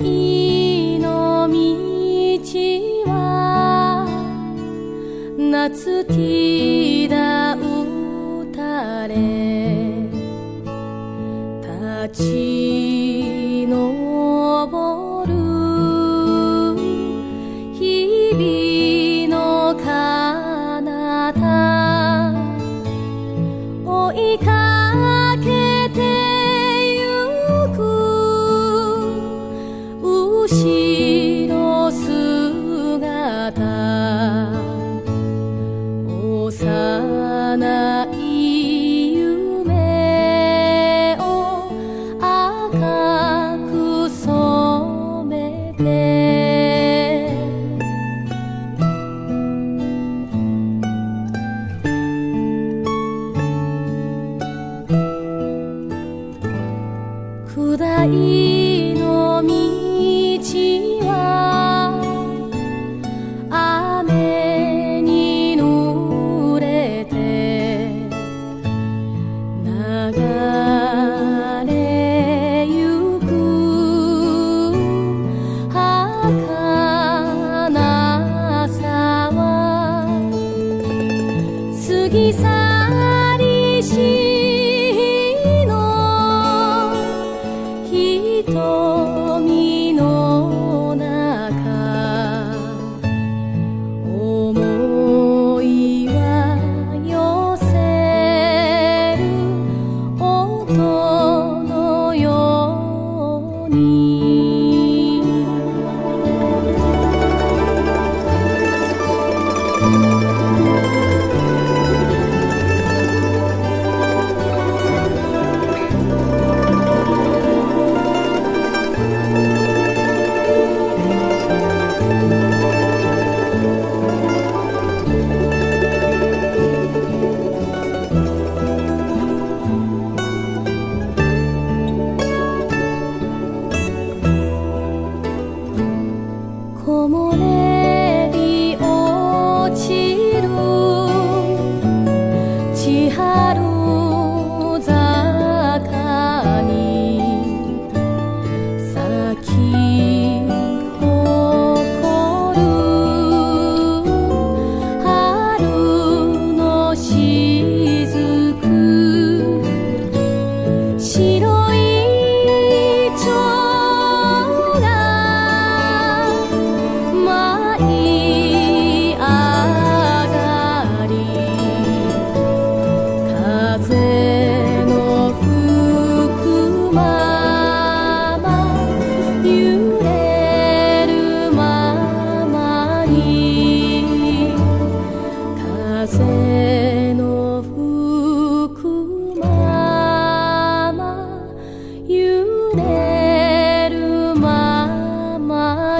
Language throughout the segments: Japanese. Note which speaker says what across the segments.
Speaker 1: いの道は夏ティ打たれち幼過ぎ去 high.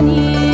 Speaker 1: 你。